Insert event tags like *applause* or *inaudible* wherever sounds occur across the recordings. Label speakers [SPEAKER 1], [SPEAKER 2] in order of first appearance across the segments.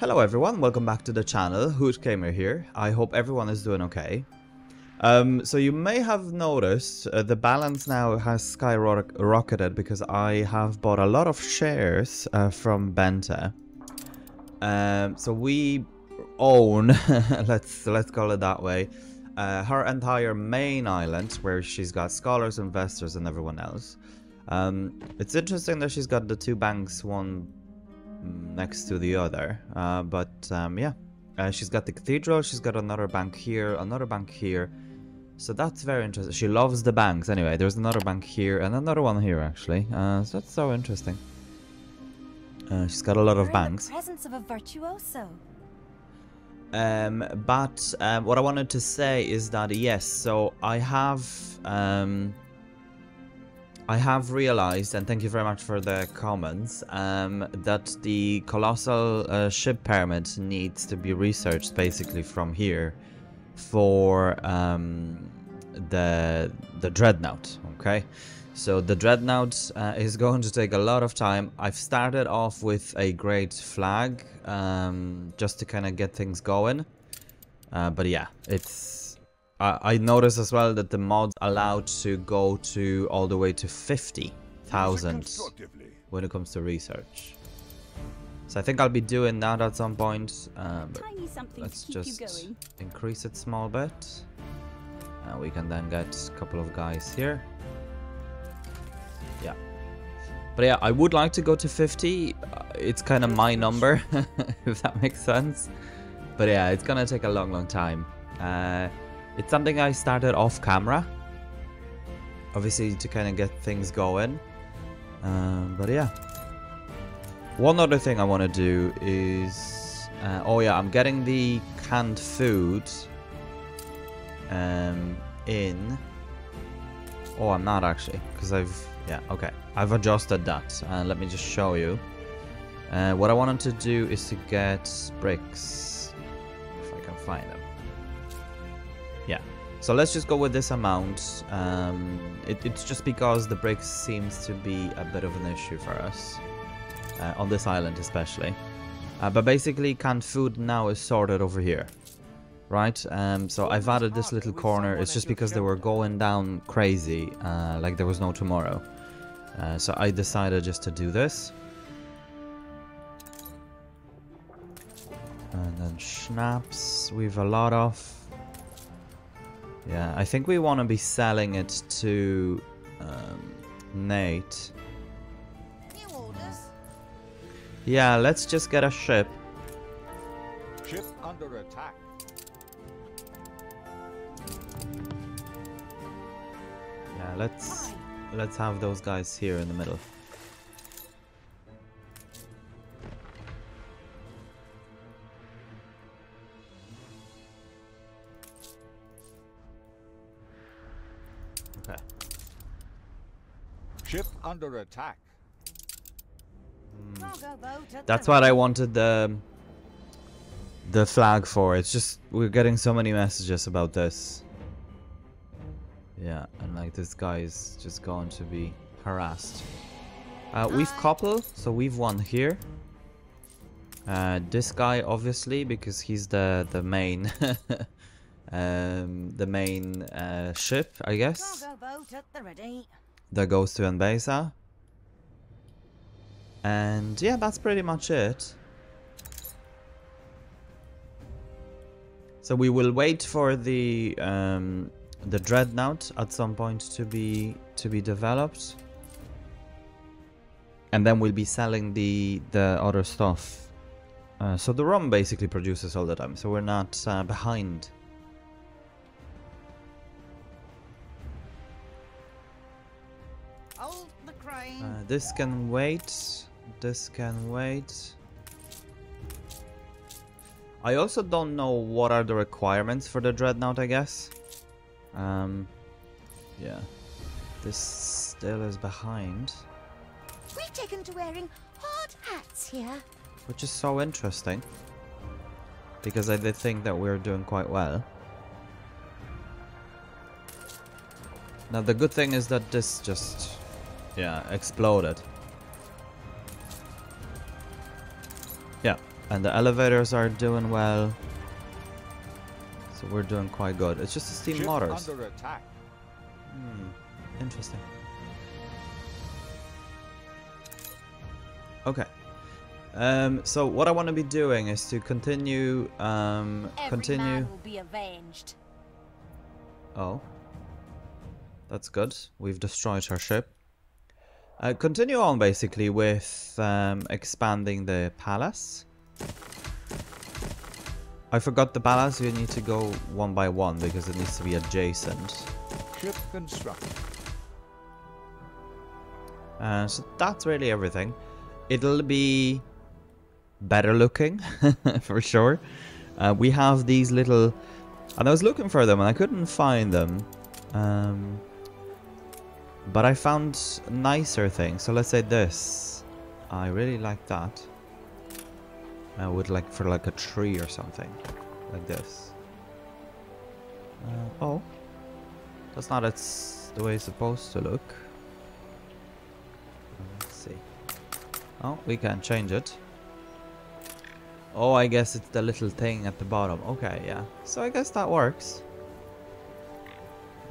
[SPEAKER 1] Hello everyone, welcome back to the channel, Hooked Gamer here. I hope everyone is doing okay. Um, so you may have noticed uh, the balance now has skyrocketed because I have bought a lot of shares uh, from Bente. Um, so we own, *laughs* let's let's call it that way, uh, her entire main island where she's got scholars, investors, and everyone else. Um, it's interesting that she's got the two banks, one next to the other. Uh, but um, yeah, uh, she's got the cathedral, she's got another bank here, another bank here. So that's very interesting. She loves the banks. Anyway, there's another bank here and another one here actually. Uh, so that's so interesting. Uh, she's got a lot of banks.
[SPEAKER 2] presence of a virtuoso.
[SPEAKER 1] Um, but um, what I wanted to say is that yes, so I have um, I have realized, and thank you very much for the comments, um, that the colossal uh, ship pyramid needs to be researched basically from here for um, the the dreadnought. Okay, so the dreadnought uh, is *laughs* going to take a lot of time. I've started off with a great flag um, just to kind of get things going, uh, but yeah, it's uh, I noticed as well that the mods allowed to go to all the way to 50,000 when it comes to research. So I think I'll be doing that at some point. Uh, let's just increase it small bit. Uh, we can then get a couple of guys here. Yeah. But yeah, I would like to go to 50. Uh, it's kind of my number, *laughs* if that makes sense. But yeah, it's gonna take a long, long time. Uh, it's something I started off camera. Obviously to kind of get things going. Um, but yeah. One other thing I want to do is... Uh, oh yeah, I'm getting the canned food um, in... Oh, I'm not actually, because I've... Yeah, okay. I've adjusted that. Uh, let me just show you. Uh, what I wanted to do is to get bricks. If I can find. So let's just go with this amount. Um, it, it's just because the bricks seems to be a bit of an issue for us. Uh, on this island especially. Uh, but basically canned food now is sorted over here. Right? Um, so I've added this little corner. It's just because they were going down crazy. Uh, like there was no tomorrow. Uh, so I decided just to do this. And then schnapps we've a lot of. Yeah, I think we want to be selling it to um, Nate. Yeah, let's just get a ship.
[SPEAKER 3] Ship under attack.
[SPEAKER 1] Yeah, let's let's have those guys here in the middle.
[SPEAKER 3] Ship under attack.
[SPEAKER 1] Mm. That's what I wanted the the flag for. It's just we're getting so many messages about this. Yeah, and like this guy is just going to be harassed. Uh, we've couple, so we've won here. Uh, this guy obviously because he's the the main *laughs* um, the main uh, ship, I guess that goes to Enbesa. And yeah, that's pretty much it. So we will wait for the um, the dreadnought at some point to be to be developed, and then we'll be selling the the other stuff. Uh, so the rum basically produces all the time, so we're not uh, behind Uh, this can wait. This can wait. I also don't know what are the requirements for the Dreadnought, I guess. Um, yeah. This still is behind.
[SPEAKER 2] We've taken to wearing hard hats here.
[SPEAKER 1] Which is so interesting. Because I did think that we are doing quite well. Now the good thing is that this just yeah, exploded. Yeah, And the elevators are doing well. So we're doing quite good. It's just the steam
[SPEAKER 3] Ship
[SPEAKER 1] motors.
[SPEAKER 3] under attack.
[SPEAKER 1] Hmm. Interesting. Okay. Um, so what I want to be doing is to continue, um,
[SPEAKER 2] Every
[SPEAKER 1] continue.
[SPEAKER 2] man will be avenged.
[SPEAKER 1] Oh. That's good. We've destroyed her ship. Uh, continue on basically with um, expanding the palace. I forgot the palace. You need to go one by one because it needs to be adjacent.
[SPEAKER 3] Ship constructed.
[SPEAKER 1] Uh, so that's really everything. It'll be better looking *laughs* for sure. Uh, we have these little, and I was looking for them and I couldn't find them. Um, but I found nicer things. So let's say this. I really like that. I would like for like a tree or something, like this. Uh, oh, that's not it's the way it's supposed to look. Let's see. Oh, we can change it. Oh, I guess it's the little thing at the bottom. Okay, yeah. So I guess that works.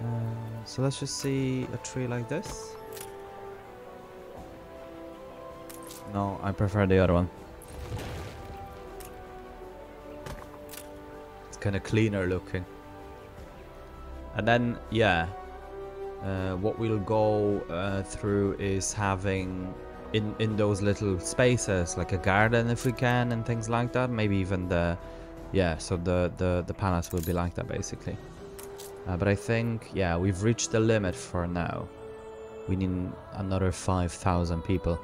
[SPEAKER 1] Uh, so let's just see a tree like this. No, I prefer the other one. It's kind of cleaner looking. And then, yeah, uh, what we'll go uh, through is having in in those little spaces like a garden if we can and things like that maybe even the yeah so the the the palace will be like that basically uh, but i think yeah we've reached the limit for now we need another 5000 people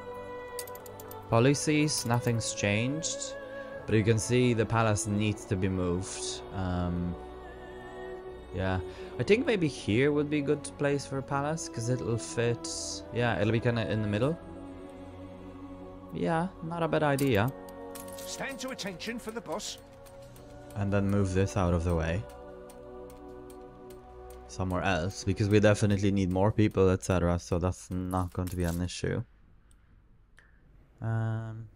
[SPEAKER 1] policies nothing's changed but you can see the palace needs to be moved um yeah I think maybe here would be a good place for a palace because it'll fit. Yeah, it'll be kind of in the middle. Yeah, not a bad idea.
[SPEAKER 4] Stand to attention for the boss.
[SPEAKER 1] And then move this out of the way. Somewhere else because we definitely need more people, etc. So that's not going to be an issue. Um.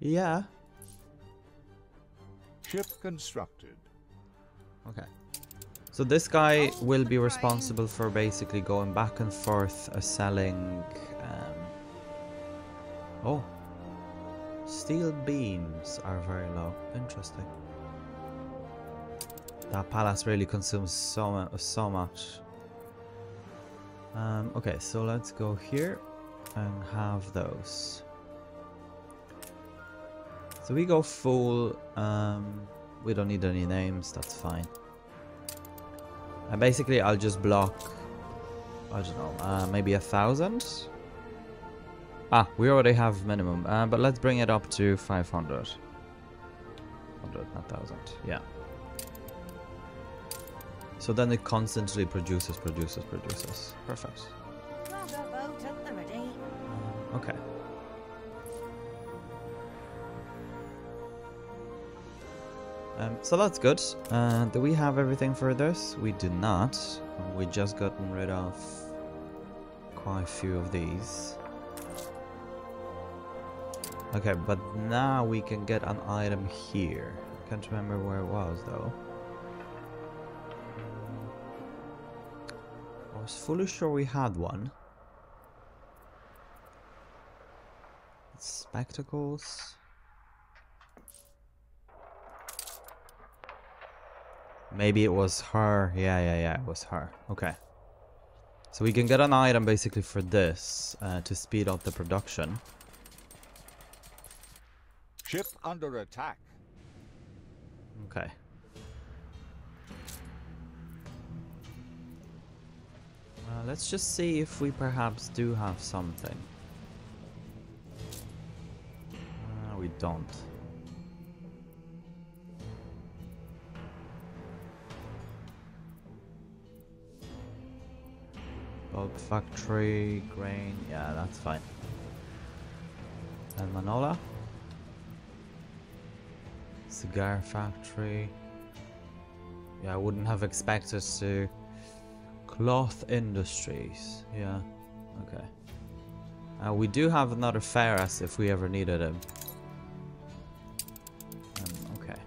[SPEAKER 1] Yeah.
[SPEAKER 3] Ship constructed.
[SPEAKER 1] Okay. So this guy will be responsible for basically going back and forth uh, selling. Um... Oh, steel beams are very low. Interesting. That palace really consumes so so much. Um, okay, so let's go here and have those. So we go full. Um, we don't need any names. That's fine. And basically, I'll just block. I don't know, uh, maybe a thousand. Ah, we already have minimum, uh, but let's bring it up to 500. 100, not thousand. Yeah. So then it constantly produces, produces, produces. Perfect.
[SPEAKER 2] Rubber boat at the ready.
[SPEAKER 1] Okay. Um, so that's good. Uh, do we have everything for this? We do not. We just gotten rid of quite a few of these. Okay, but now we can get an item here. I can't remember where it was though. Was fully sure we had one. Spectacles. Maybe it was her. Yeah, yeah, yeah, it was her. Okay. So we can get an item basically for this uh, to speed up the production.
[SPEAKER 3] Ship under attack.
[SPEAKER 1] Okay. Let's just see if we perhaps do have something. Uh, we don't. Bulb factory, grain, yeah, that's fine. And Manola? Cigar factory. Yeah, I wouldn't have expected to. Cloth Industries. Yeah. Okay. Uh, we do have another Ferris if we ever needed him. Um, okay.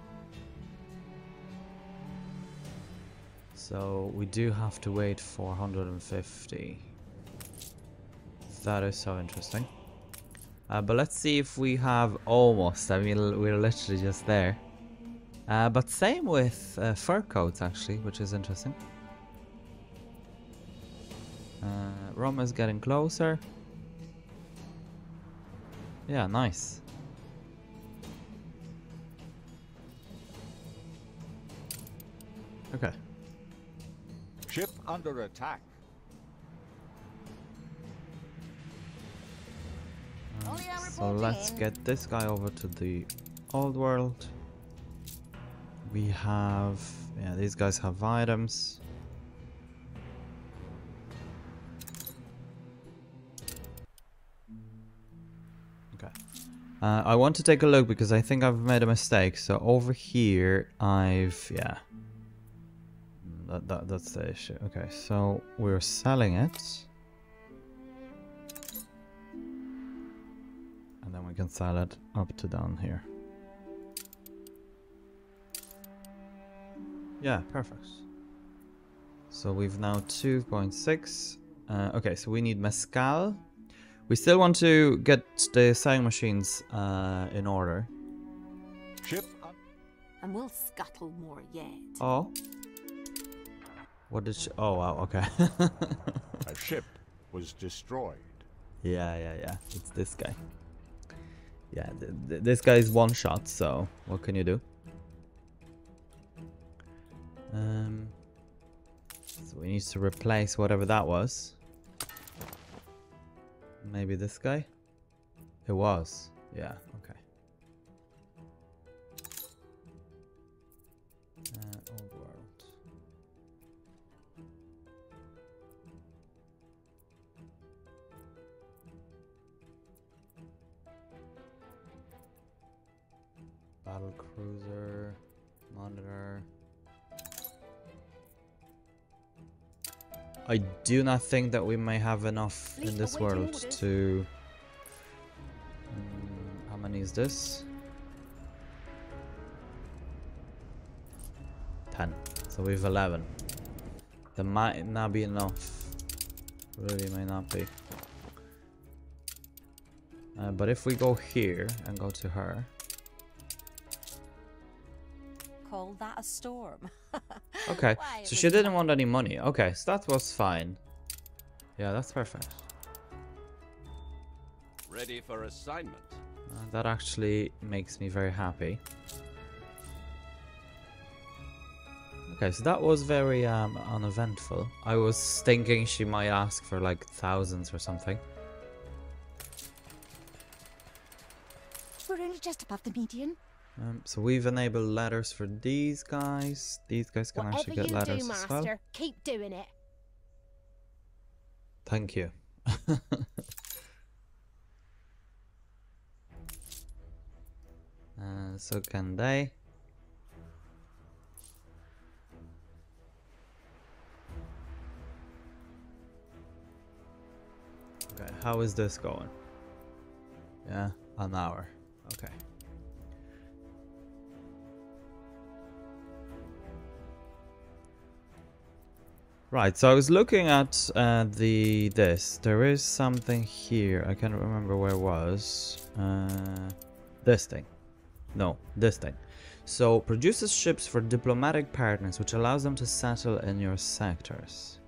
[SPEAKER 1] So we do have to wait 450. That is so interesting. Uh, but let's see if we have almost. I mean, we're literally just there. Uh, but same with uh, fur coats, actually, which is interesting. Uh, Roma is getting closer. Yeah, nice. Okay.
[SPEAKER 3] Ship under attack.
[SPEAKER 2] Only
[SPEAKER 1] So let's get this guy over to the old world. We have, yeah, these guys have items. Uh, I want to take a look because I think I've made a mistake. So over here, I've, yeah. Mm, That, that, that's the issue. Okay, so we're selling it. And then we can sell it up to down here. Yeah, perfect. So we've now 2.6. Uh, okay, so we need mescal. We still want to get the sewing machines uh, in order.
[SPEAKER 3] Ship
[SPEAKER 5] And we'll scuttle more yet.
[SPEAKER 1] Oh. What did she... Oh, wow, okay.
[SPEAKER 3] a ship was destroyed.
[SPEAKER 1] yeah, yeah, yeah. It's this guy. Yeah, th th this guy is one shot, so what can you do? Um, so we need to replace whatever that was. Maybe this guy? It was. Yeah, okay. Uh, old world. Battle cruiser, monitor. I do not think that we may have enough in this world to. How many is this? Ten. So we have eleven. There might not be enough. Really may not be. Uh, but if we go here and go to her,
[SPEAKER 5] Call that a storm. *laughs*
[SPEAKER 1] Okay,
[SPEAKER 5] Why,
[SPEAKER 1] so she didn't want any money. Okay, so that was fine. Yeah, that's perfect.
[SPEAKER 6] Ready for assignment.
[SPEAKER 1] That actually makes me very happy. Okay, so that was very um, uneventful. I was thinking she might ask for like thousands or something.
[SPEAKER 2] We're only just above the median.
[SPEAKER 1] Um, so we've enabled letters for these guys. These guys can
[SPEAKER 7] Whatever
[SPEAKER 1] actually get
[SPEAKER 7] you
[SPEAKER 1] letters
[SPEAKER 7] do,
[SPEAKER 1] as
[SPEAKER 7] Master,
[SPEAKER 1] well.
[SPEAKER 7] keep doing it.
[SPEAKER 1] Thank you. *laughs* uh, so can they? Okay, how is this going? Yeah, an hour. Okay. Right, so I was looking at uh, the this. There is something here. I can't remember where it was. Uh, this thing. No, this thing. So produces ships for diplomatic partners, which allows them to settle in your sectors.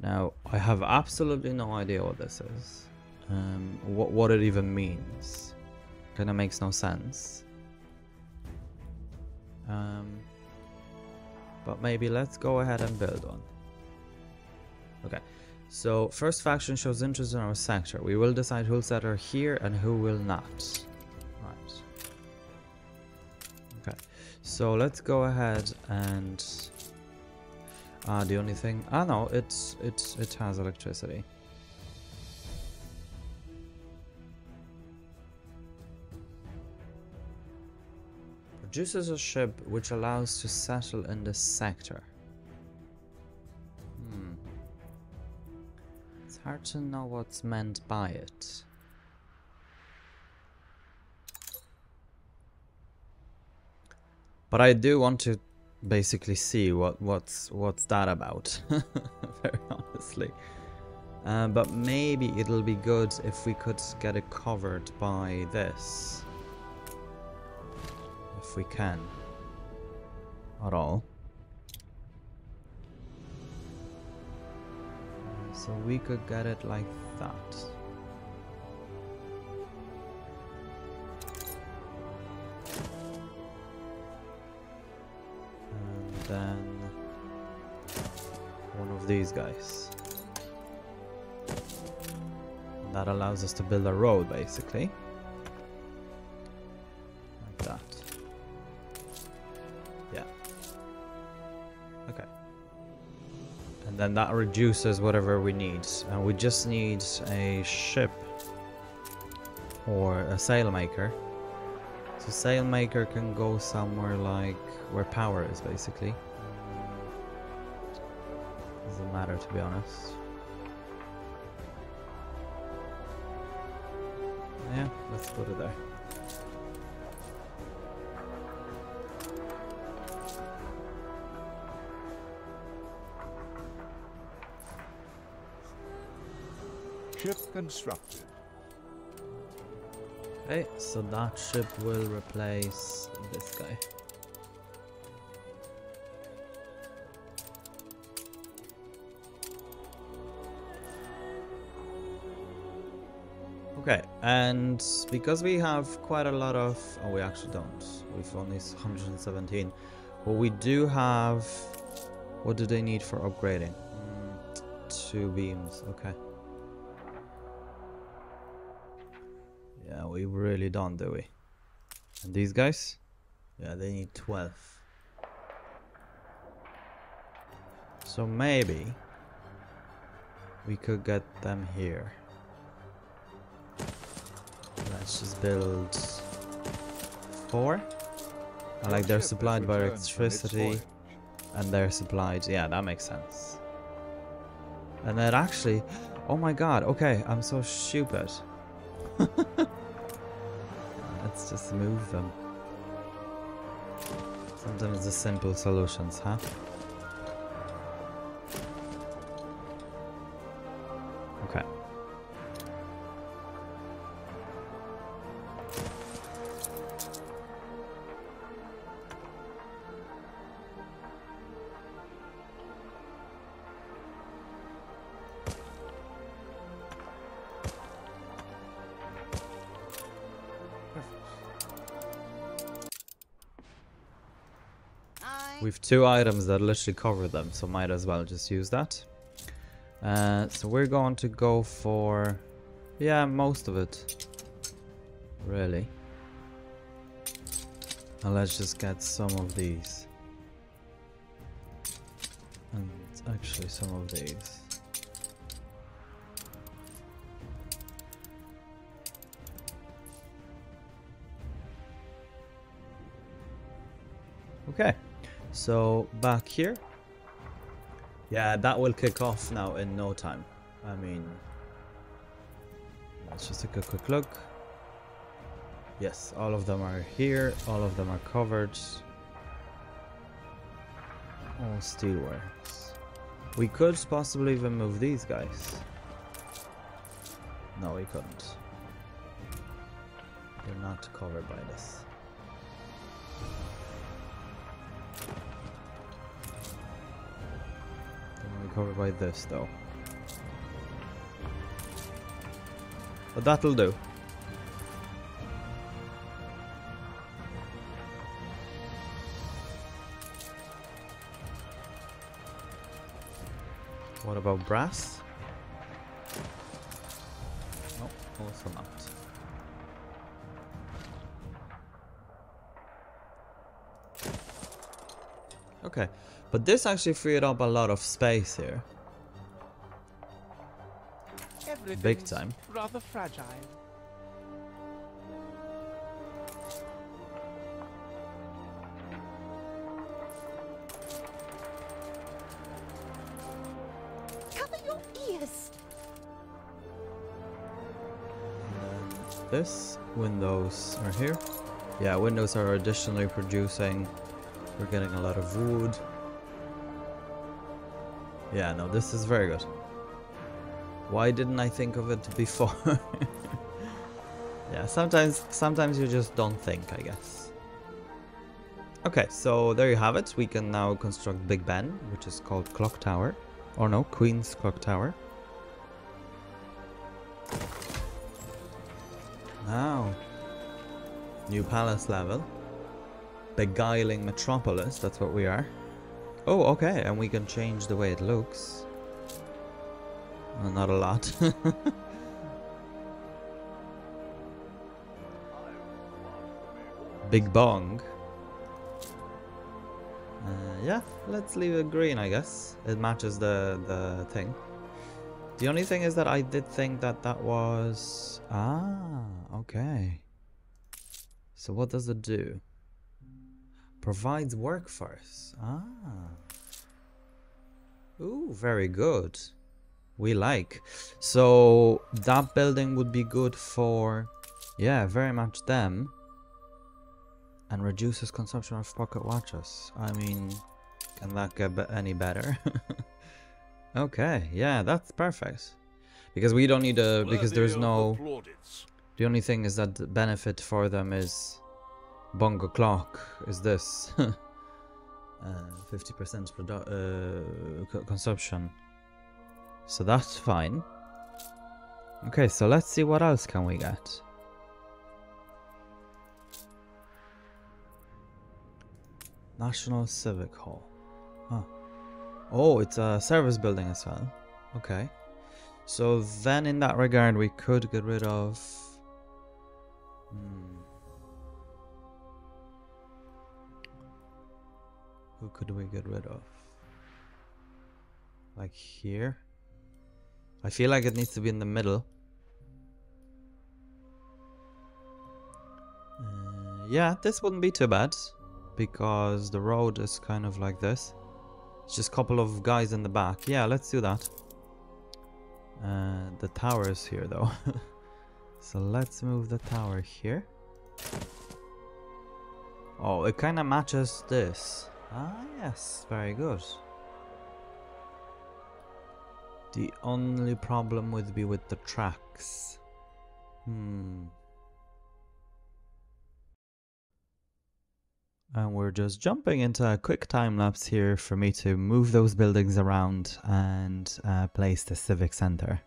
[SPEAKER 1] Now, I have absolutely no idea what this is. Um, what what it even means. Kind of makes no sense. Um, but maybe let's go ahead and build one. Okay, so first faction shows interest in our sector. We will decide who'll settle here and who will not. So let's go ahead and. Ah, the only thing. Ah, no, it's it's it has electricity. Produces a ship which allows to settle in the sector. Hmm. It's hard to know what's meant by it. But I do want to basically see what what's what's that about. *laughs* Very honestly. Uh, but maybe it'll be good if we could get it covered by this. If we can. At all. So we could get it like that. Then one of these guys. And that allows us to build a road basically. Like that. Yeah. Okay. And then that reduces whatever we need. And we just need a ship or a sailmaker. So sailmaker can go somewhere like where power is basically. Doesn't matter to be honest. Yeah, let's put it there.
[SPEAKER 3] Ship constructed.
[SPEAKER 1] Okay, so that ship will replace this guy. Okay, and because we have quite a lot of... Oh, we actually don't. We've only 117. But we do have... What do they need for upgrading? Mm, two beams, okay. Yeah, we really don't, do we? And these guys? Yeah, they need 12. So maybe we could get them here. Let's just build four. I like they're supplied by electricity and they're supplied. Yeah, that makes sense. And then actually, oh my god, okay, I'm so stupid. *laughs* Let's just move them. Sometimes the simple solutions, huh? Two items that literally cover them, so might as well just use that. Uh, so we're going to go for, yeah, most of it, really. And let's just get some of these. And actually some of these. So back here. Yeah, that will kick off now in no time. I mean, let's just take a quick look. Yes, all of them are here. All of them are covered. All steelworks. We could possibly even move these guys. No, we couldn't. They're not covered by this. Covered by this though. But that'll do. What about brass? No, also not. Okay, but this actually freed up a lot of space here. Big time.
[SPEAKER 7] Rather fragile.
[SPEAKER 2] cover your ears.
[SPEAKER 1] This, windows are here. Yeah, windows are additionally producing We're getting a lot of wood. Yeah, no, this is very good. Why didn't I think of it before? *laughs* yeah, sometimes sometimes you just don't think, I guess. Okay, so there you have it. We can now construct Big Ben, which is called Clock Tower. Or no, Queen's Clock Tower. Now, new palace level. Beguiling metropolis, that's what we are. Oh, okay, and we can change the way it looks. Well, not a lot. *laughs* Big Bong. Uh, yeah, let's leave it green, I guess. It matches the, the thing. The only thing is that I did think that that was... Ah, okay. So what does it do? Provides workforce. Ah. Ooh, very good. We like. So that building would be good for... Yeah, very much them. And reduces consumption of pocket watches. I mean, can that get any better? *laughs* okay, yeah, that's perfect. Because we don't need a... Because there's no... The only thing is that the benefit for them is bongo clock is this. *laughs* Uh, 50% produ- uh, consumption. So that's fine. Okay, so let's see what else can we get. National Civic Hall. Huh. Oh, it's a service building as well. Okay. So then in that regard we could get rid of Hmm. Who could we get rid of? Like here? I feel like it needs to be in the middle. Uh, yeah, this wouldn't be too bad. Because the road is kind of like this. It's just a couple of guys in the back. Yeah, let's do that. Uh, the tower is here though. *laughs* So let's move the tower here. Oh, it kind of matches this. Ah, yes, very good. The only problem would be with the tracks. Hmm. And we're just jumping into a quick time lapse here for me to move those buildings around and uh, place the civic center.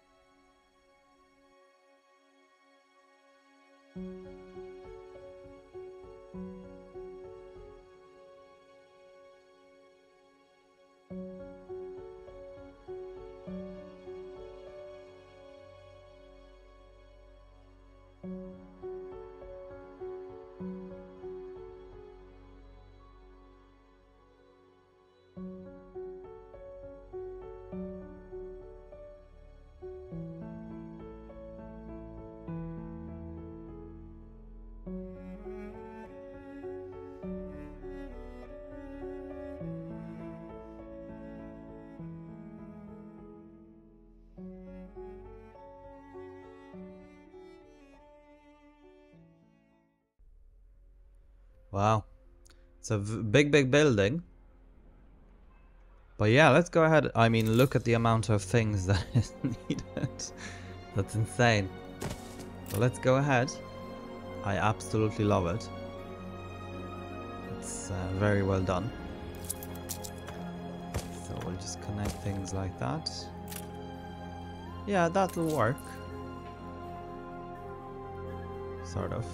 [SPEAKER 1] It's a big, big building. But yeah, let's go ahead. I mean, look at the amount of things that *laughs* is needed. That's insane. But let's go ahead. I absolutely love it. It's uh, very well done. So we'll just connect things like that. Yeah, that'll work. Sort of.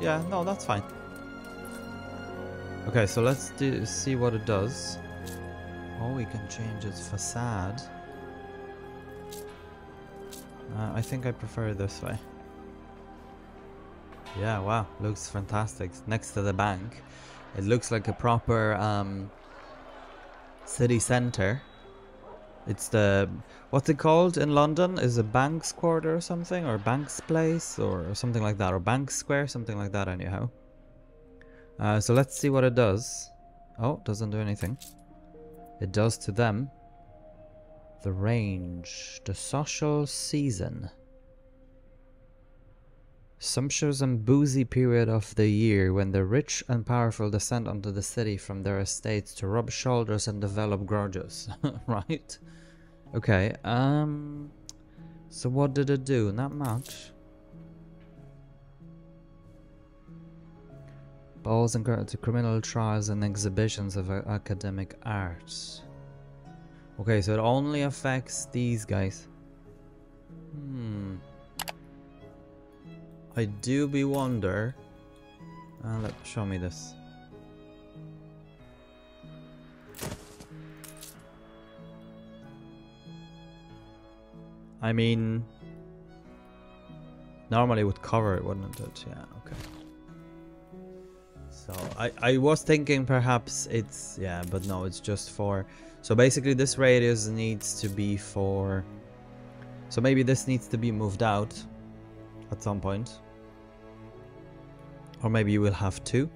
[SPEAKER 1] Yeah, no, that's fine. Okay, so let's do, see what it does. Oh, we can change its facade. Uh, I think I prefer this way. Yeah, wow, looks fantastic. Next to the bank. It looks like a proper um, city center. It's the what's it called in London? Is it Banks Quarter or something, or Banks Place, or something like that, or Banks Square, something like that. Anyhow. Uh, so let's see what it does. Oh, doesn't do anything. It does to them. The range, the social season. Sumptuous and boozy period of the year when the rich and powerful descend onto the city from their estates to rub shoulders and develop grudges. *laughs* right? Okay, um... So what did it do? Not much. Balls and to criminal trials and exhibitions of uh, academic arts. Okay, so it only affects these guys. Hmm. I do be wonder. Uh, let show me this. I mean, normally it would cover it, wouldn't it? Yeah. Okay. So I I was thinking perhaps it's yeah, but no, it's just for. So basically, this radius needs to be for. So maybe this needs to be moved out at some point. Or maybe you will have two.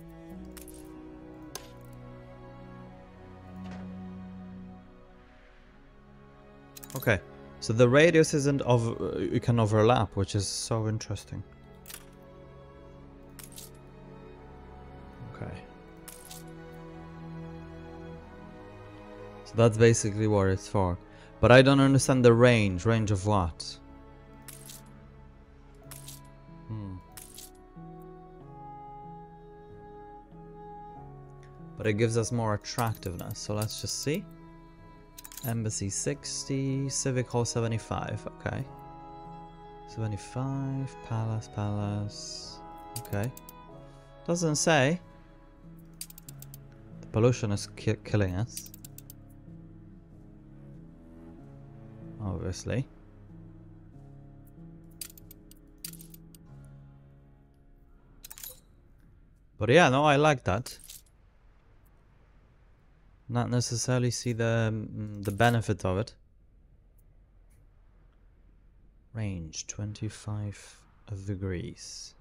[SPEAKER 1] Okay, so the radius isn't of you can overlap, which is so interesting. Okay. So that's basically what it's for. But I don't understand the range. Range of what? Hmm. But it gives us more attractiveness. So let's just see. Embassy 60, Civic Hall 75. Okay. 75, Palace, Palace. Okay. Doesn't say. The pollution is ki killing us. Obviously. But yeah, no, I like that. Not necessarily see the mm, the benefit of it. Range 25 degrees.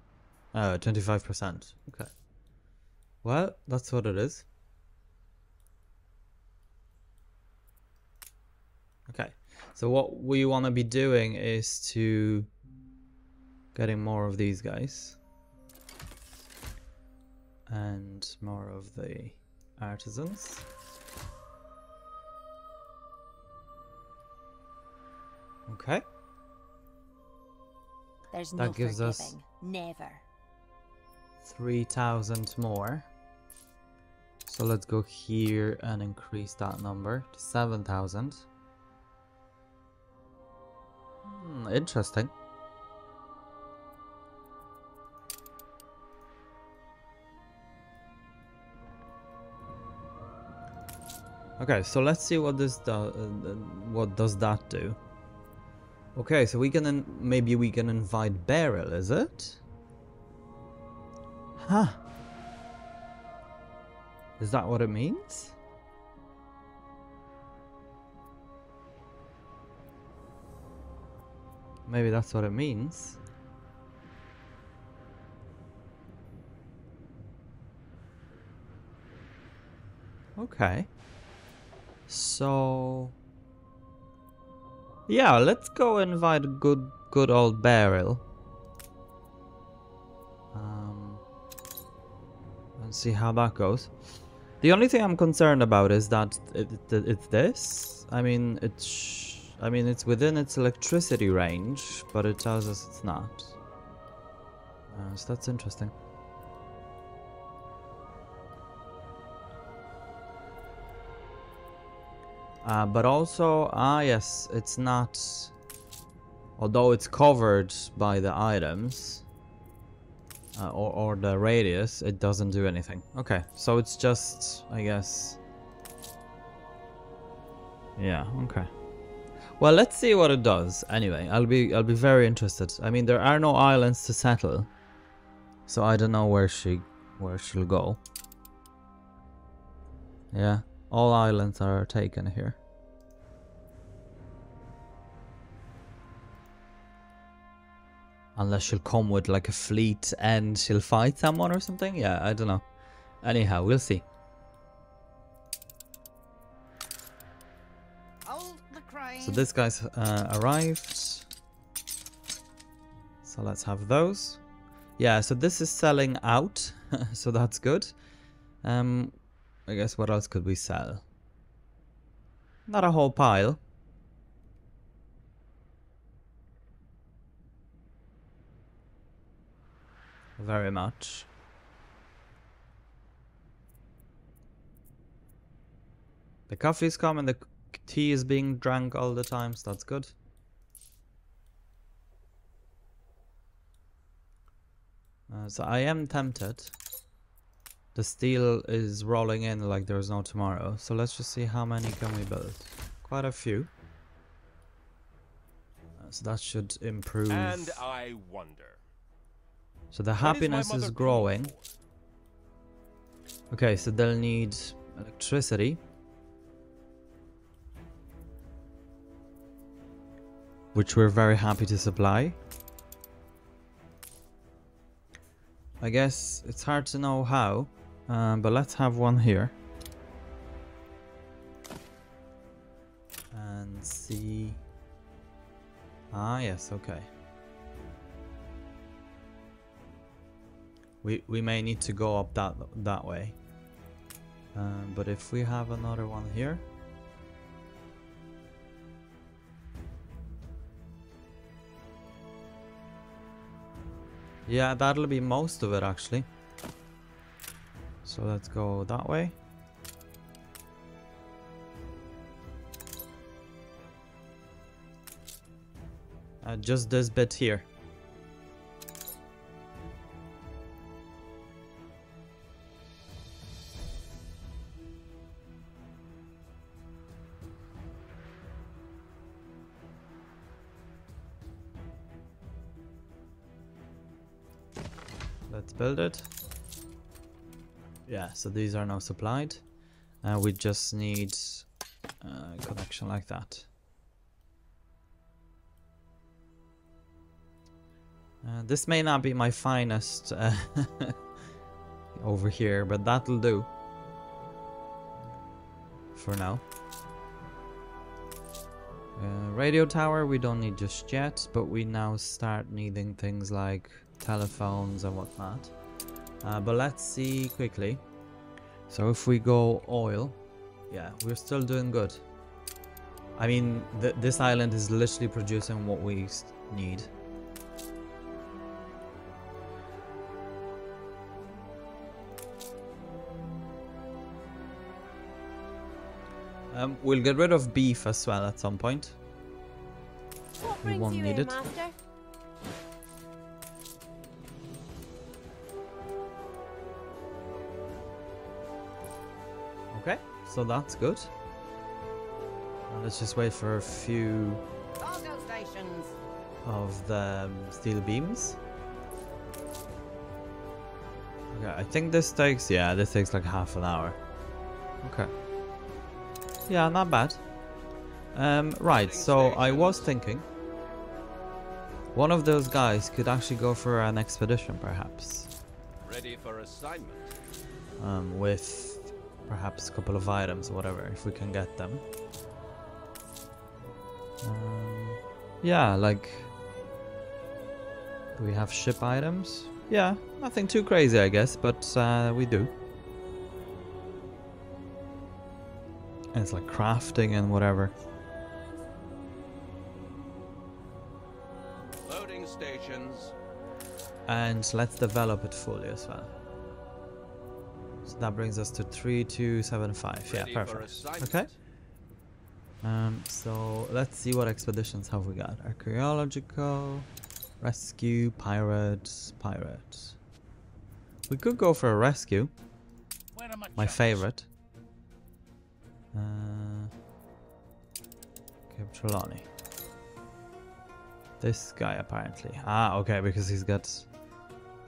[SPEAKER 1] Oh, 25%. Okay. Well, that's what it is. Okay. So what we want to be doing is to getting more of these guys and more of the artisans. Okay.
[SPEAKER 5] There's
[SPEAKER 1] That
[SPEAKER 5] no
[SPEAKER 1] gives us-
[SPEAKER 5] forgiving. Never.
[SPEAKER 1] 3000 more. So let's go here and increase that number to 7000. Hmm, interesting. Okay, so let's see what this do uh, uh, what does that do. Okay, so we can maybe we can invite Beryl, is it? Huh. Is that what it means? Maybe that's what it means. Okay. So Yeah, let's go invite a good good old Beryl. Um and see how that goes. The only thing I'm concerned about is that it, it, it's this. I mean, it's I mean it's within its electricity range, but it tells us it's not. Uh, so that's interesting. Uh, but also, ah yes, it's not. Although it's covered by the items uh, or, or the radius, it doesn't do anything. Okay, so it's just, I guess. Yeah. Okay. Well, let's see what it does. Anyway, I'll be I'll be very interested. I mean, there are no islands to settle, so I don't know where she where she'll go. Yeah. All islands are taken here. Unless she'll come with like a fleet and she'll fight someone or something? Yeah, I don't know. Anyhow, we'll see.
[SPEAKER 2] Hold the crying.
[SPEAKER 1] So this guy's uh, arrived. So let's have those. Yeah, so this is selling out, *laughs* so that's good. Um, I guess what else could we sell? Not a whole pile. Very much. The coffee's is coming, the tea is being drank all the time, so that's good. Uh, so I am tempted. The steel is rolling in like there's no tomorrow. So let's just see how many can we build. Quite a few. Uh, so that should improve.
[SPEAKER 6] And I wonder.
[SPEAKER 1] so the
[SPEAKER 6] is
[SPEAKER 1] happiness
[SPEAKER 6] mother
[SPEAKER 1] is growing. Okay, so they'll need electricity. Which we're very happy to supply. I guess it's hard to know how, um, but let's have one here. And see. Ah, yes, okay. We we may need to go up that that way. Um, but if we have another one here. Yeah, that'll be most of it actually. So let's go that way. Uh, just this bit here. Let's build it. Yeah, so these are now supplied. Uh, we just need a connection like that. Uh, this may not be my finest uh, *laughs* over here, but that'll do for now. Uh, radio tower we don't need just yet, but we now start needing things like telephones and whatnot. Uh, but let's see quickly. So if we go oil, yeah, we're still doing good. I mean, th this island is literally producing what we need. Um, we'll get rid of beef as well at some point.
[SPEAKER 2] What
[SPEAKER 1] We won't need
[SPEAKER 2] in,
[SPEAKER 1] it.
[SPEAKER 2] Master?
[SPEAKER 1] So that's good. Let's just wait for a few
[SPEAKER 2] stations.
[SPEAKER 1] of the steel beams. Okay, I think this takes, yeah, this takes like half an hour. Okay. Yeah, not bad. Um, right, so I was thinking one of those guys could actually go for an expedition, perhaps,
[SPEAKER 6] Ready for assignment.
[SPEAKER 1] um, with perhaps a couple of items, or whatever, if we can get them. Um, yeah, like, do we have ship items? Yeah, nothing too crazy, I guess, but uh, we do. And it's like crafting and whatever.
[SPEAKER 6] Loading stations.
[SPEAKER 1] And let's develop it fully as well. So that brings us to 3275. Yeah,
[SPEAKER 6] Ready for
[SPEAKER 1] perfect. Okay. Um, so let's see what expeditions have we got. Archaeological, rescue, pirates, pirates. We could go for a rescue.
[SPEAKER 4] My,
[SPEAKER 1] My favorite. Uh, Cape Trelawney. This guy apparently. Ah, okay, because he's got.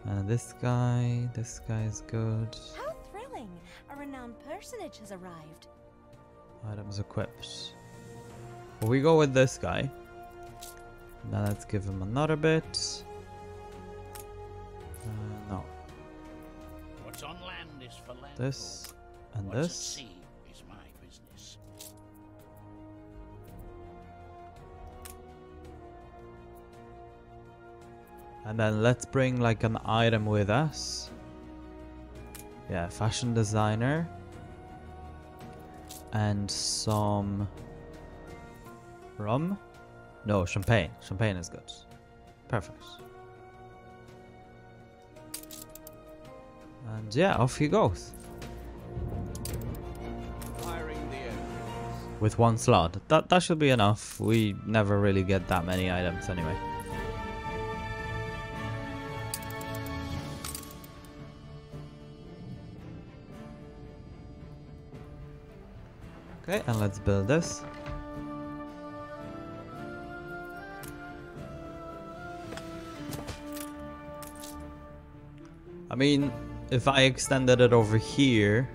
[SPEAKER 1] Uh, this guy. This guy is good.
[SPEAKER 2] Personage has arrived.
[SPEAKER 1] Items equipped. Well, we go with this guy. Now let's give him another bit. Uh, no,
[SPEAKER 7] What's on land is for land.
[SPEAKER 1] this and
[SPEAKER 7] What's at
[SPEAKER 1] this.
[SPEAKER 7] sea is my business.
[SPEAKER 1] And then let's bring like an item with us. Yeah, fashion designer. And some rum. No, champagne. Champagne is good. Perfect. And yeah, off he goes.
[SPEAKER 6] Firing the engines.
[SPEAKER 1] With one slot. That that should be enough. We never really get that many items anyway. Okay, and let's build this. I mean, if I extended it over here,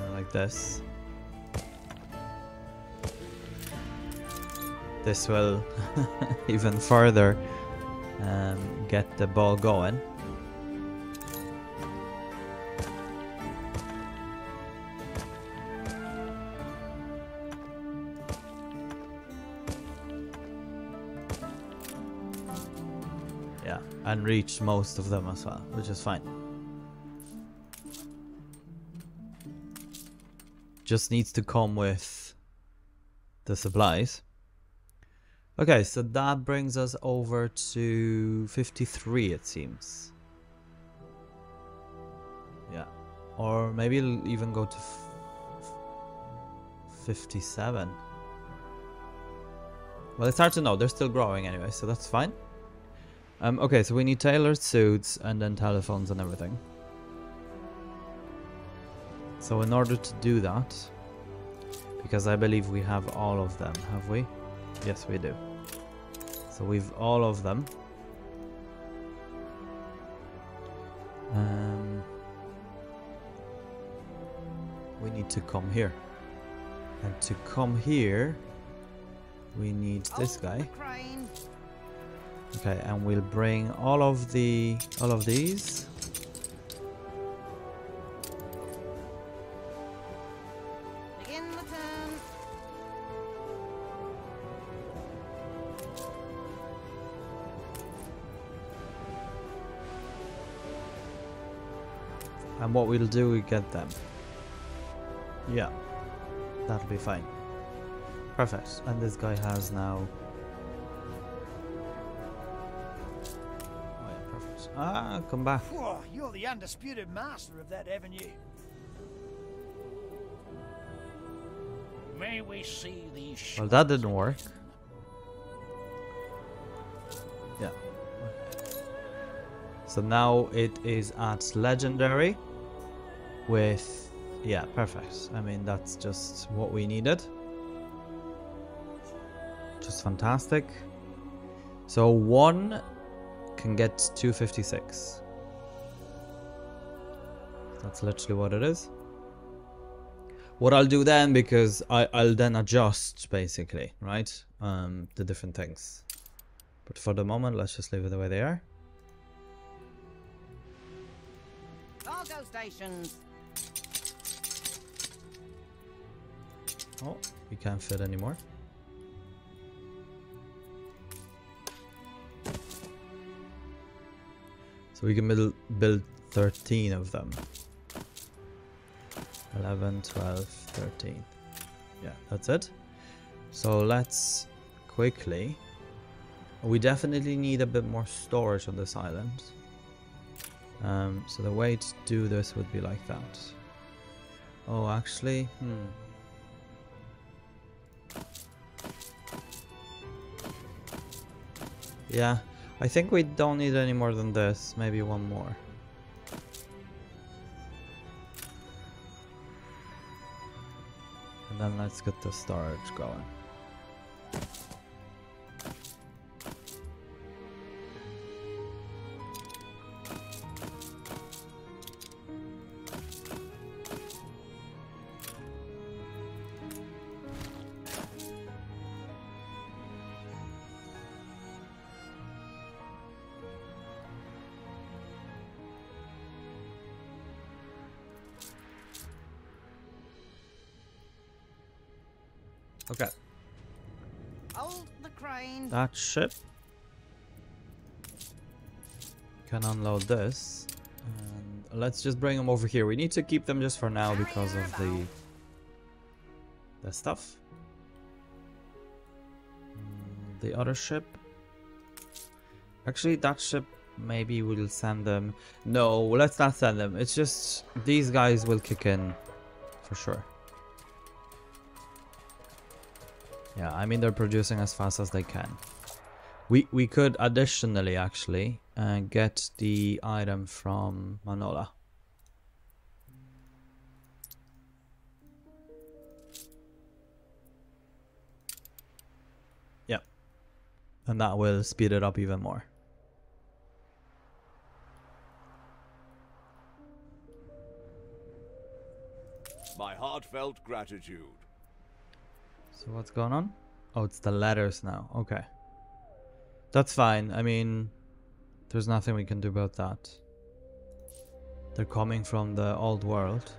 [SPEAKER 1] uh, like this, this will *laughs* even further um, get the ball going. And reach most of them as well, which is fine. Just needs to come with the supplies. Okay, so that brings us over to 53 it seems. Yeah. Or maybe it'll even go to f- f- 57. Well, it's hard to know. They're still growing anyway, so that's fine. Um, okay, so we need tailored suits and then telephones and everything. So in order to do that, because I believe we have all of them, have we? Yes, we do. So we've all of them. Um, we need to come here. And to come here, we need this guy. Okay, and we'll bring all of the all of these.
[SPEAKER 2] Begin the turn.
[SPEAKER 1] And what we'll do, we get them. Yeah, that'll be fine. Perfect. And this guy has now. Ah, come back.
[SPEAKER 8] Whoa, you're the undisputed master of that avenue.
[SPEAKER 7] May we see these
[SPEAKER 1] Well, that didn't work. Yeah. So now it is at legendary with yeah, perfect. I mean that's just what we needed. Just fantastic. So one can get 256. That's literally what it is. What I'll do then, because I, I'll then adjust basically, right? Um, the different things. But for the moment, let's just leave it the way they are.
[SPEAKER 2] Cargo stations.
[SPEAKER 1] Oh, we can't fit anymore. We can build, build 13 of them. 11, 12, 13. Yeah, that's it. So let's quickly... We definitely need a bit more storage on this island. Um, so the way to do this would be like that. Oh, actually, hmm. Yeah, I think we don't need any more than this. Maybe one more. And then let's get the storage going. Ship can unload this. And let's just bring them over here. We need to keep them just for now because of the the stuff. Mm, The other ship. Actually, that ship maybe we'll send them. No, let's not send them. It's just these guys will kick in for sure. Yeah, I mean they're producing as fast as they can. We we could additionally actually uh, get the item from Manola. Yeah, and that will speed it up even more.
[SPEAKER 3] My heartfelt gratitude.
[SPEAKER 1] So what's going on? Oh, it's the letters now. Okay. That's fine. I mean, there's nothing we can do about that. They're coming from the old world.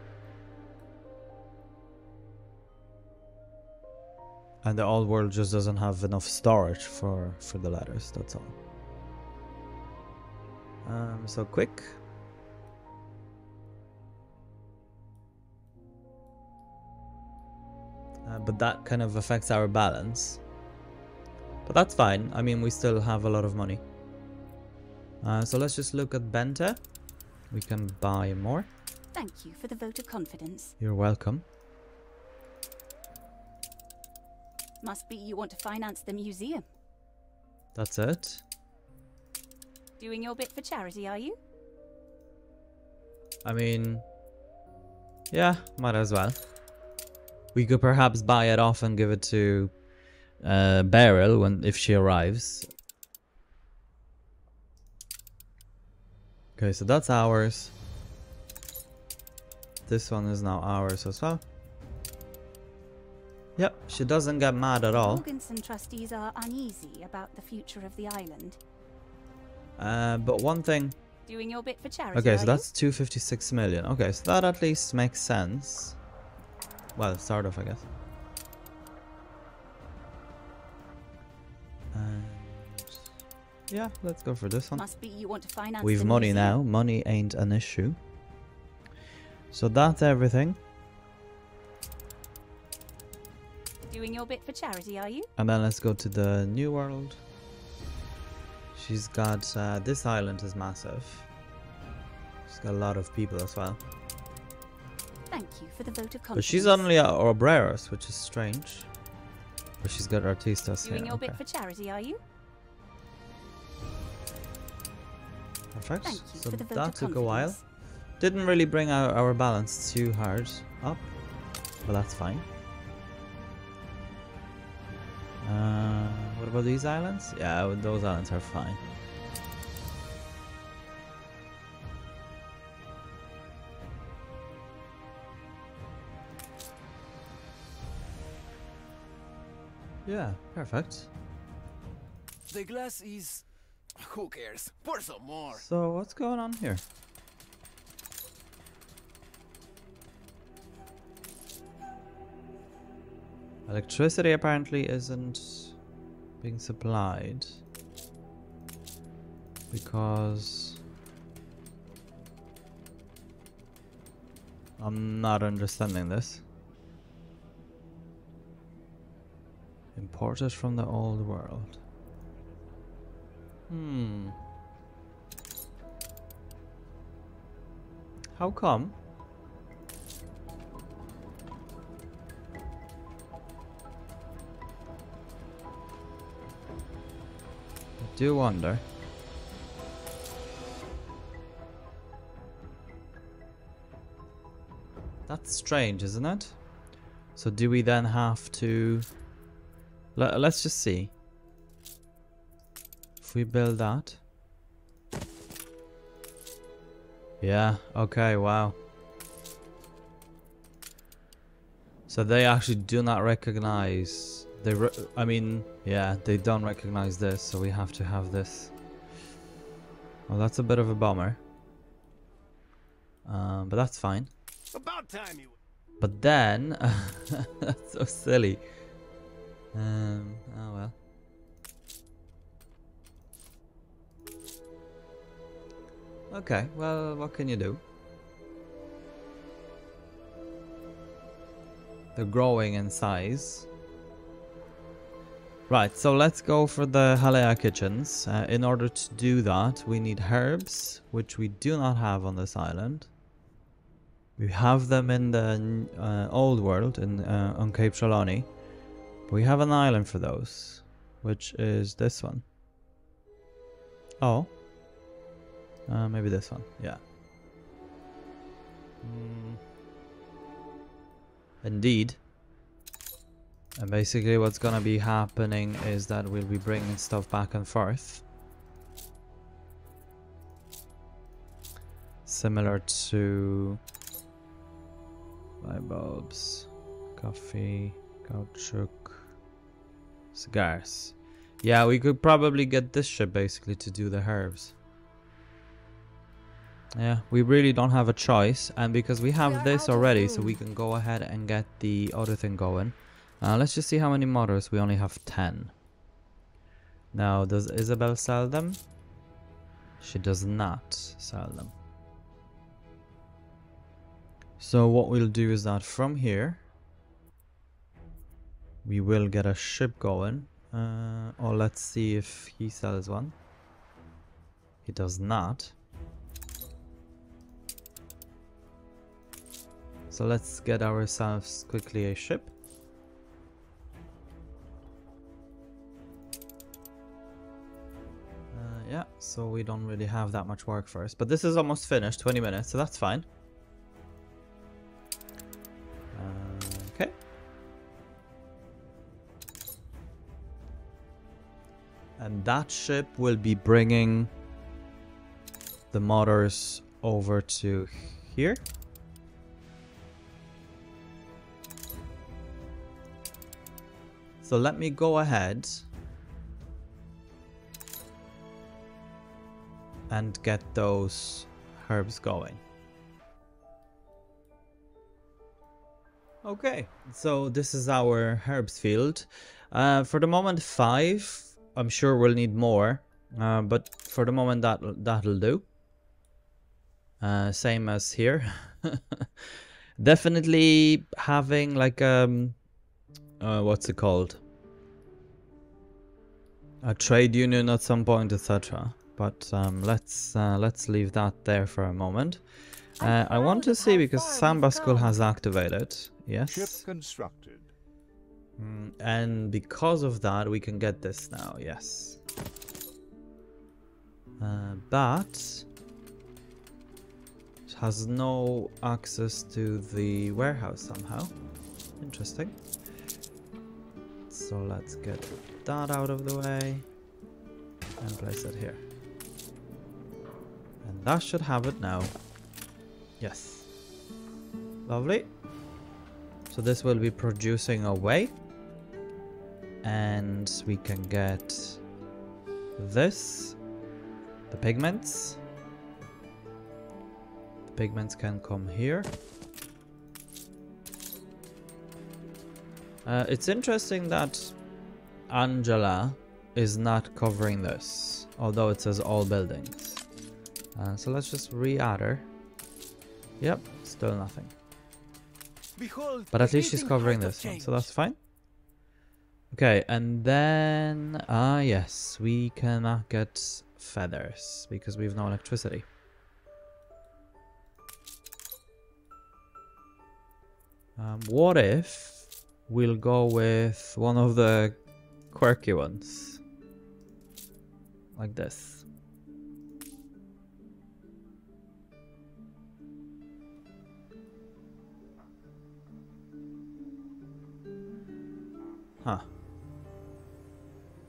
[SPEAKER 1] And the old world just doesn't have enough storage for, for the letters, that's all. Um, so quick. Uh, but that kind of affects our balance. But that's fine. I mean, we still have a lot of money. Uh, so let's just look at Benta. We can buy more.
[SPEAKER 5] Thank you for the vote of confidence.
[SPEAKER 1] You're welcome.
[SPEAKER 5] Must be you want to finance the museum.
[SPEAKER 1] That's it.
[SPEAKER 5] Doing your bit for charity, are you?
[SPEAKER 1] I mean, yeah, might as well. We could perhaps buy it off and give it to uh, Beryl when if she arrives. Okay, so that's ours. This one is now ours as well. Yep, she doesn't get mad at all.
[SPEAKER 5] Morganson trustees are uneasy about the future of the island.
[SPEAKER 1] Uh, but one thing.
[SPEAKER 5] Doing your bit for charity.
[SPEAKER 1] Okay, so that's 256 million. Okay, so that at least makes sense. Well, sort of, I guess. Yeah, let's go for this one.
[SPEAKER 5] Must be you want to finance.
[SPEAKER 1] We've money
[SPEAKER 5] museum.
[SPEAKER 1] now. Money ain't an issue. So that's everything.
[SPEAKER 5] Doing your bit for charity, are you?
[SPEAKER 1] And then let's go to the new world. She's got uh, this island is massive. She's got a lot of people as well.
[SPEAKER 5] Thank you for the vote of confidence.
[SPEAKER 1] But she's only at Obreros, which is strange. But she's got artistas
[SPEAKER 5] Doing
[SPEAKER 1] here.
[SPEAKER 5] your
[SPEAKER 1] Okay.
[SPEAKER 5] bit for charity, are you?
[SPEAKER 1] Perfect. So
[SPEAKER 5] for the vote
[SPEAKER 1] that
[SPEAKER 5] of
[SPEAKER 1] took a while. Didn't really bring our, our balance too hard up, but that's fine. Uh, what about these islands? Yeah, those islands are fine. Yeah, perfect.
[SPEAKER 6] The glass is. Who cares? Pour some more.
[SPEAKER 1] So what's going on here? Electricity apparently isn't being supplied because I'm not understanding this. Imported from the old world. Hmm. How come? I do wonder. That's strange, isn't it? So do we then have to... Let, let's just see. We build that. Yeah, okay, wow. So they actually do not recognize... They, re I mean, yeah, they don't recognize this, so we have to have this. Well, that's a bit of a bummer. Um, but that's fine.
[SPEAKER 6] About time you.
[SPEAKER 1] But then, *laughs* that's so silly. Um, oh well. Okay, well, what can you do? They're growing in size. Right, so let's go for the Halea kitchens. Uh, in order to do that, we need herbs, which we do not have on this island. We have them in the uh, old world, in uh, on Cape Trelawney. We have an island for those, which is this one. Oh. Uh, maybe this one, yeah. Mm. Indeed. And basically what's gonna be happening is that we'll be bringing stuff back and forth. Similar to light bulbs, coffee, caoutchouc, cigars. Yeah, we could probably get this ship basically to do the herbs. Yeah, we really don't have a choice, and because we have this already, so we can go ahead and get the other thing going. Uh, let's just see how many motors. We only have 10. Now, does Isabel sell them? She does not sell them. So what we'll do is that from here, we will get a ship going. Uh, or let's see if he sells one. He does not. So let's get ourselves quickly a ship. Uh, yeah, so we don't really have that much work for us. But this is almost finished, 20 minutes, so that's fine. Uh, okay. And that ship will be bringing the motors over to here. So let me go ahead and get those herbs going. Okay, so this is our herbs field. Uh, for the moment, five. I'm sure we'll need more, uh, but for the moment that that'll do. Uh, same as here. *laughs* Definitely having like um uh, what's it called? A trade union at some point, etc. But um, let's uh, let's leave that there for a moment. Uh, I want to see because Samba School has activated. Yes.
[SPEAKER 4] Ship constructed.
[SPEAKER 1] Mm, and because of that, we can get this now. Yes. Uh, but it has no access to the warehouse somehow. Interesting. So let's get that out of the way and place it here. And that should have it now. Yes. Lovely. So this will be producing away. And we can get this. The pigments. The pigments can come here. Uh, it's interesting that Angela is not covering this, although it says all buildings. Uh, so let's just re-add her. Yep, still nothing.
[SPEAKER 6] Behold,
[SPEAKER 1] But at least she's covering this one, so that's fine. Okay, and then... Ah, yes, we cannot get feathers because we have no electricity. Um, what if we'll go with one of the quirky ones? Like this. Huh.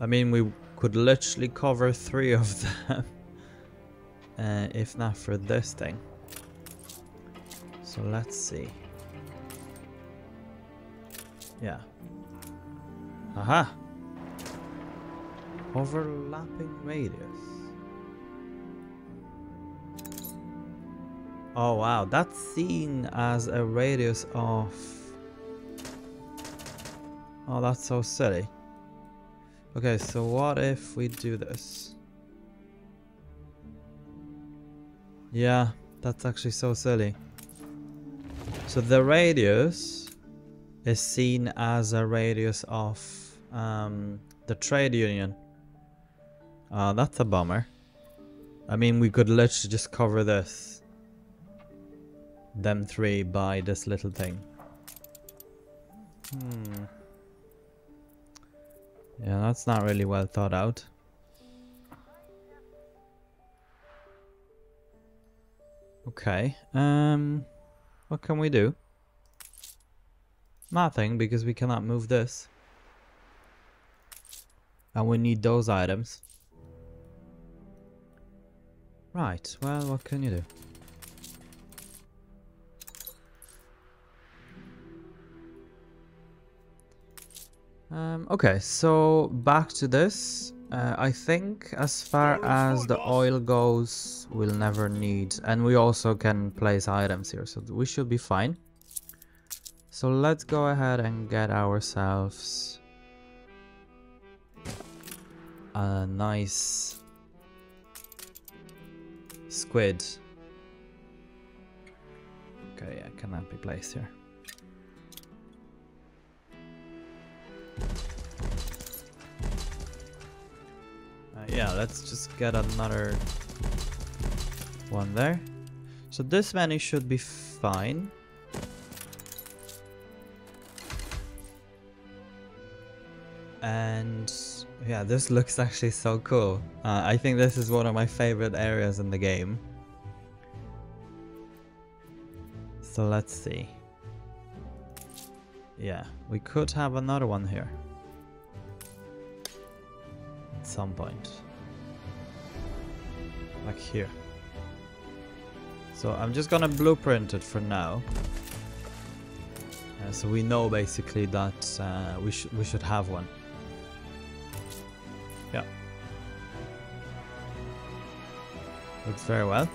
[SPEAKER 1] I mean, we could literally cover three of *laughs* them. uh, if not for this thing. So let's see. Yeah. Aha! Overlapping radius. Oh wow, that's seen as a radius of Oh, that's so silly. Okay, so what if we do this? Yeah, that's actually so silly. So the radius is seen as a radius of um, the trade union. Uh, that's a bummer. I mean, we could literally just cover this. Them three by this little thing. Hmm. Yeah, that's not really well thought out. Okay, um, what can we do? Nothing, because we cannot move this. And we need those items. Right, well, what can you do? Um, okay, so back to this. Uh, I think as far as the oil goes, we'll never need... And we also can place items here, so we should be fine. So let's go ahead and get ourselves a nice squid. Okay, yeah, cannot be placed here. Uh, yeah, let's just get another one there. So this menu should be fine. And yeah, this looks actually so cool. Uh, I think this is one of my favorite areas in the game. So let's see. Yeah, we could have another one here. At some point. Like here. So I'm just gonna blueprint it for now. Uh, so we know basically that uh, we, sh we should have one. Yeah. Looks very well.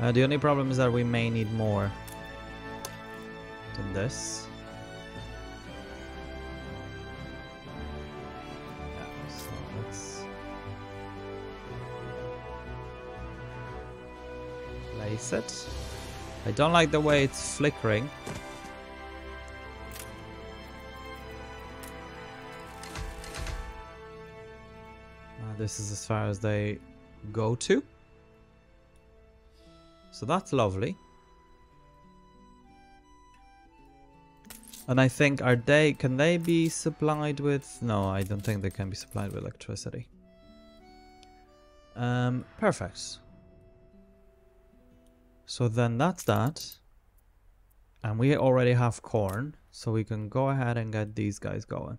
[SPEAKER 1] Uh, the only problem is that we may need more than this. Place it. I don't like the way it's flickering. This is as far as they go to. So that's lovely. And I think, are they, can they be supplied with, no, I don't think they can be supplied with electricity. Um, perfect. So then that's that. And we already have corn, so we can go ahead and get these guys going.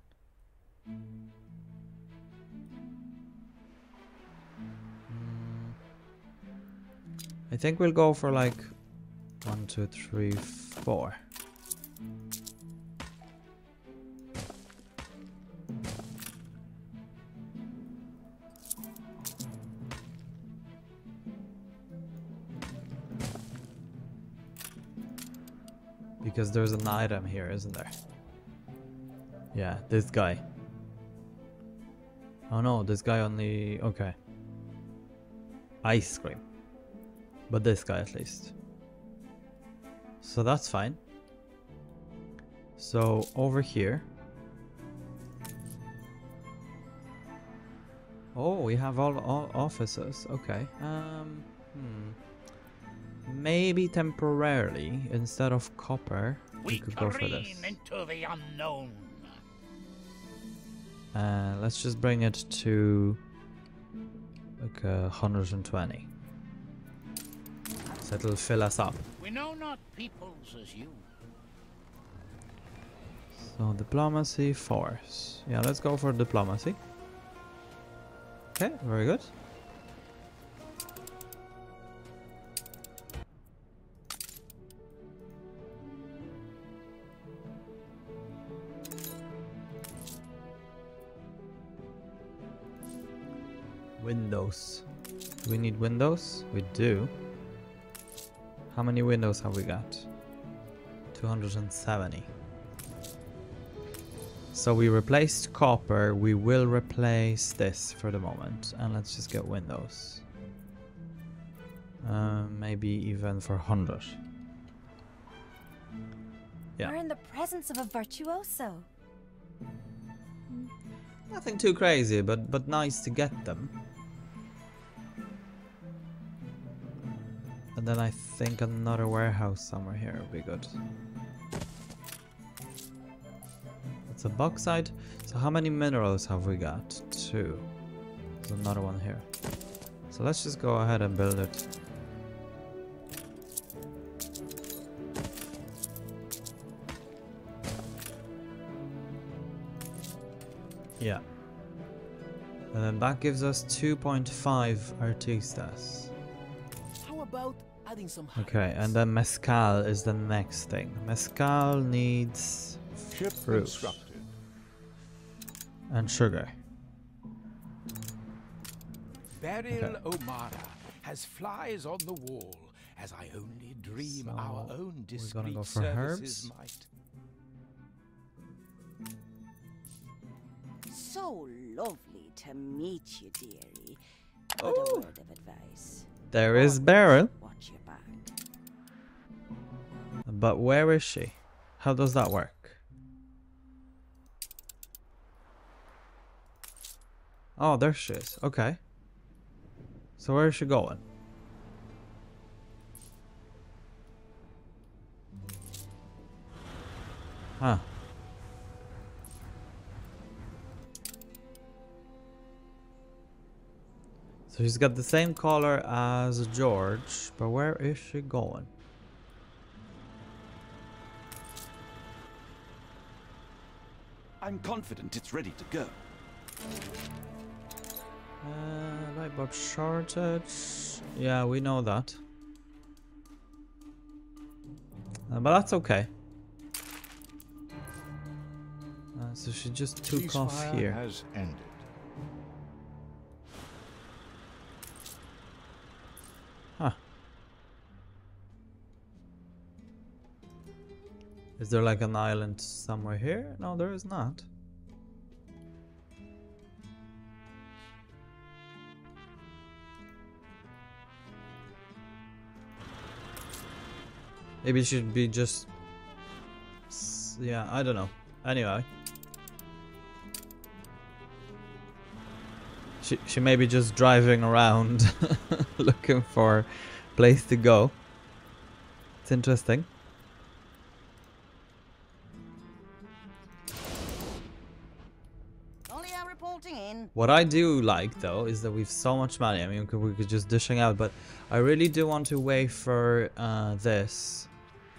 [SPEAKER 1] I think we'll go for like one, two, three, four. Because there's an item here, isn't there? Yeah, this guy. Oh no, this guy only... Okay. Ice cream. But this guy at least. So that's fine. So over here. Oh, we have all, all offices. Okay. Um. Hmm. Maybe temporarily, instead of copper, we,
[SPEAKER 7] We
[SPEAKER 1] could go for this.
[SPEAKER 7] into the unknown.
[SPEAKER 1] Uh, let's just bring it to like uh, 120. So it'll fill us up.
[SPEAKER 7] We know not peoples as you.
[SPEAKER 1] So diplomacy, force. Yeah, let's go for diplomacy. Okay, very good. Windows. Do we need windows? We do. How many windows have we got? 270. So we replaced copper. We will replace this for the moment. And let's just get windows. Uh, maybe even for 100. Yeah.
[SPEAKER 2] We're in the presence of a virtuoso.
[SPEAKER 1] Nothing too crazy, but but nice to get them. And then I think another warehouse somewhere here would be good. It's a bauxite. So how many minerals have we got? Two. There's another one here. So let's just go ahead and build it. Yeah. And then that gives us 2.5 artistas.
[SPEAKER 6] How about
[SPEAKER 1] Okay, and then mezcal is the next thing. Mezcal needs
[SPEAKER 3] Ship
[SPEAKER 1] Fruit.
[SPEAKER 3] constructed.
[SPEAKER 1] and sugar.
[SPEAKER 4] Beryl
[SPEAKER 1] Okay.
[SPEAKER 4] O'Mara has flies on the wall, as I only dream our
[SPEAKER 1] So,
[SPEAKER 4] own
[SPEAKER 1] we're gonna
[SPEAKER 4] discreet
[SPEAKER 1] go for
[SPEAKER 4] services
[SPEAKER 1] herbs.
[SPEAKER 4] might.
[SPEAKER 2] So lovely to meet you, dearie. But a word of advice.
[SPEAKER 1] There is
[SPEAKER 2] Always
[SPEAKER 1] Beryl,
[SPEAKER 2] Watch your back.
[SPEAKER 1] But where is she? How does that work? Oh, there she is. Okay. So where is she going? Huh. So she's got the same color as George, but where is she going?
[SPEAKER 9] I'm confident it's ready to go.
[SPEAKER 1] Uh, light bulb shortage. Yeah, we know that. Uh, but that's okay. Uh, so she just took off here.
[SPEAKER 3] has ended.
[SPEAKER 1] Is there like an island somewhere here? No, there is not. Maybe it should be just. Yeah, I don't know. Anyway. She, she may be just driving around *laughs* looking for place to go. It's interesting. What I do like though is that we've so much money. I mean, we could, we could just dishing out, but I really do want to wait for uh, this.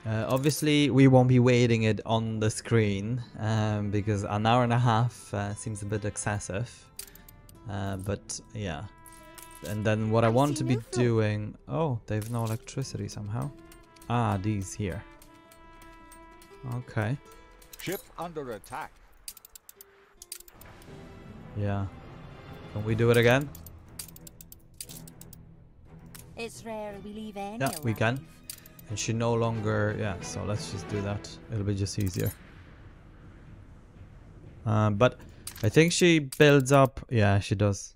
[SPEAKER 1] Uh, obviously, we won't be waiting it on the screen um, because an hour and a half uh, seems a bit excessive. Uh, but yeah, and then what I
[SPEAKER 2] I
[SPEAKER 1] want to be
[SPEAKER 2] no
[SPEAKER 1] doing. Oh, they've no electricity somehow. Ah, these here. Okay.
[SPEAKER 3] Ship under attack.
[SPEAKER 1] Yeah. Can we do it again?
[SPEAKER 2] It's rare we leave any
[SPEAKER 1] Yeah, we can. And she no longer, yeah, so let's just do that. It'll be just easier. Um, but I think she builds up, yeah, she does.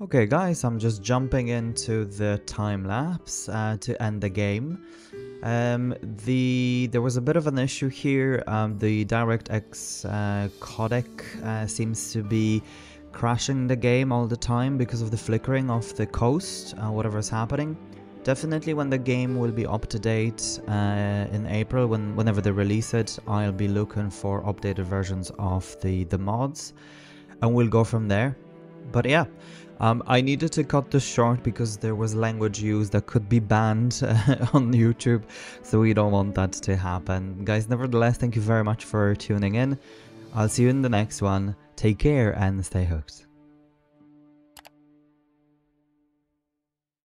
[SPEAKER 1] Okay guys, I'm just jumping into the time lapse uh, to end the game. Um, the there was a bit of an issue here. Um, the DirectX uh, codec uh, seems to be crashing the game all the time because of the flickering of the coast, uh, is happening. Definitely when the game will be up to date uh, in April, when whenever they release it, I'll be looking for updated versions of the the mods, and we'll go from there. But yeah, um, I needed to cut this short because there was language used that could be banned uh, *laughs* on YouTube, so we don't want that to happen. Guys, nevertheless, thank you very much for tuning in. I'll see you in the next one. Take care and stay hooked.